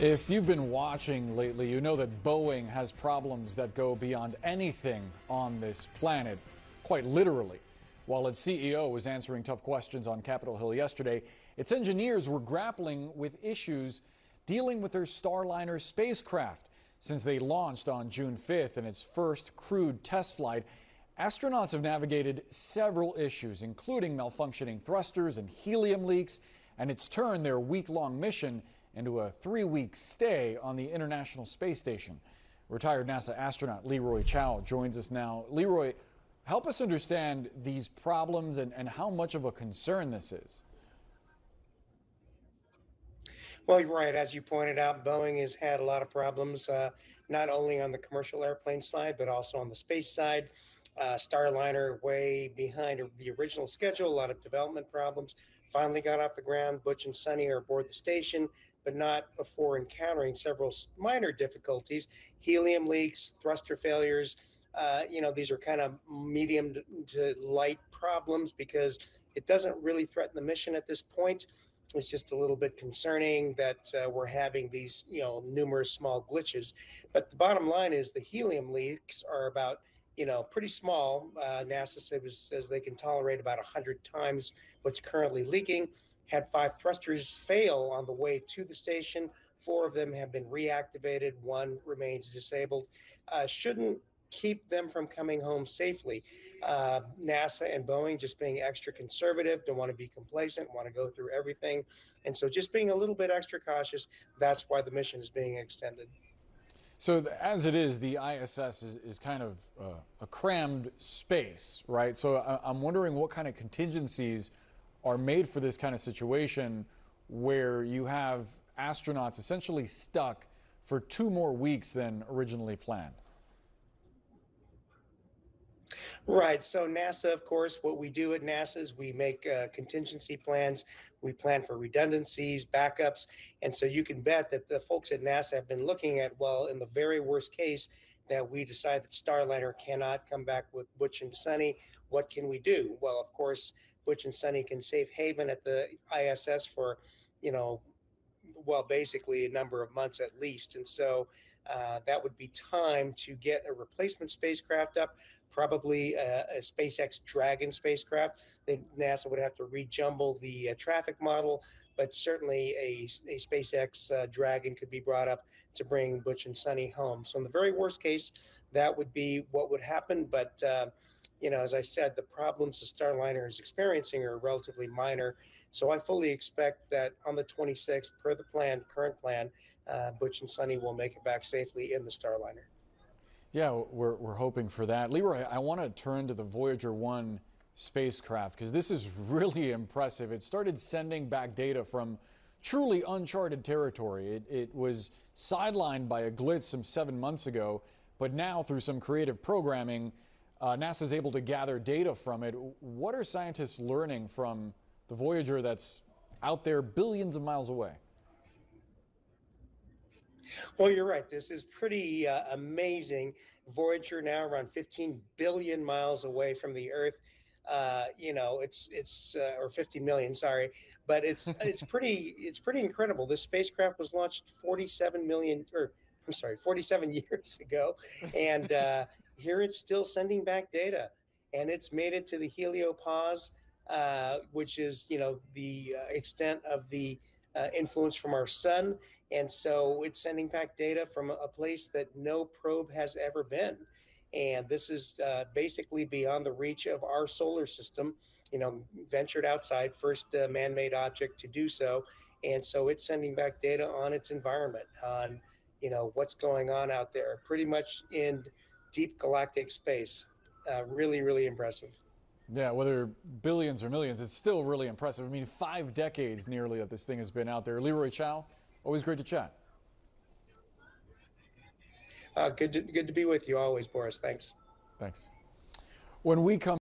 If you've been watching lately, you know that Boeing has problems that go beyond anything on this planet, quite literally. While its CEO was answering tough questions on Capitol Hill yesterday, its engineers were grappling with issues dealing with their Starliner spacecraft. Since they launched on June 5th in its first crewed test flight, astronauts have navigated several issues, including malfunctioning thrusters and helium leaks, and it's turned their week long mission into a three week stay on the International Space Station. Retired NASA astronaut Leroy Chiao joins us now. Leroy, help us understand these problems and, and how much of a concern this is. Well, you're right. As you pointed out, Boeing has had a lot of problems, uh, not only on the commercial airplane side, but also on the space side. Uh, Starliner way behind the original schedule, a lot of development problems. Finally got off the ground. Butch and Suni are aboard the station but not before encountering several minor difficulties, helium leaks, thruster failures. Uh, you know, these are kind of medium to light problems because it doesn't really threaten the mission at this point. It's just a little bit concerning that uh, we're having these, you know, numerous small glitches. But the bottom line is the helium leaks are about, you know, pretty small. Uh, NASA says, says they can tolerate about 100 times what's currently leaking had five thrusters fail on the way to the station. Four of them have been reactivated. One remains disabled. Uh, shouldn't keep them from coming home safely. Uh, NASA and Boeing just being extra conservative, don't want to be complacent, want to go through everything. And so just being a little bit extra cautious, that's why the mission is being extended. So, as it is, the ISS is, is kind of uh, a crammed space, right? So, I'm wondering what kind of contingencies are made for this kind of situation where you have astronauts essentially stuck for two more weeks than originally planned. Right. So NASA, of course, what we do at NASA is we make uh, contingency plans. We plan for redundancies, backups, and so you can bet that the folks at NASA have been looking at well, in the very worst case that we decide that Starliner cannot come back with Butch and Suni, what can we do? Well, of course, Butch and Suni can safe haven at the ISS for, you know, well, basically a number of months at least. And so uh, that would be time to get a replacement spacecraft up, probably a, a SpaceX Dragon spacecraft. Then NASA would have to rejumble the uh, traffic model, but certainly a, a SpaceX uh, Dragon could be brought up to bring Butch and Suni home. So in the very worst case, that would be what would happen. But uh, you know, as I said, the problems the Starliner is experiencing are relatively minor. So I fully expect that on the 26th, per the plan, current plan, uh, Butch and Suni will make it back safely in the Starliner. Yeah, we're, we're hoping for that. Leroy, I want to turn to the Voyager 1 spacecraft because this is really impressive. It started sending back data from truly uncharted territory. It, it was sidelined by a glitch some seven months ago, but now through some creative programming, uh, NASA is able to gather data from it. What are scientists learning from the Voyager that's out there billions of miles away? Well, you're right. This is pretty uh, amazing. Voyager now around 15 billion miles away from the Earth. Uh, you know, it's it's uh, or 50 million, sorry, but it's it's pretty it's pretty incredible. This spacecraft was launched 47 million or I'm sorry, 47 years ago, and uh, here it's still sending back data, and it's made it to the heliopause, uh, which is you know the uh, extent of the uh, influence from our sun, and so it's sending back data from a place that no probe has ever been, and this is uh, basically beyond the reach of our solar system. You know, ventured outside, first uh, man-made object to do so, and so it's sending back data on its environment on you know what's going on out there pretty much in deep galactic space uh, really really impressive. Yeah whether billions or millions it's still really impressive. I mean five decades nearly that this thing has been out there. Leroy Chiao, always great to chat. Uh, good to, good to be with you always boris. Thanks. Thanks. When we come